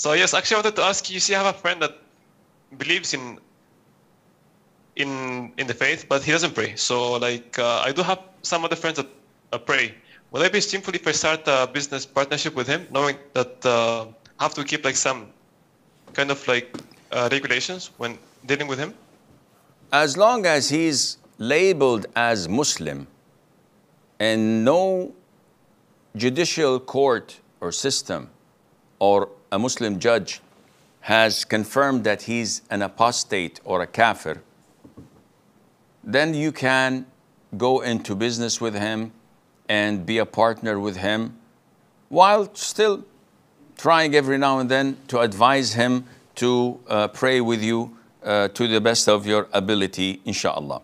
So yes, actually, I wanted to ask you. See, I have a friend that believes in in in the faith, but he doesn't pray. So like, uh, I do have some other friends that uh, pray. Would I be sinful if I start a business partnership with him, knowing that uh, I have to keep like some kind of like uh, regulations when dealing with him? As long as he's labeled as Muslim and no judicial court or system or a Muslim judge has confirmed that he's an apostate or a kafir, then you can go into business with him and be a partner with him while still trying every now and then to advise him to uh, pray with you uh, to the best of your ability, inshallah.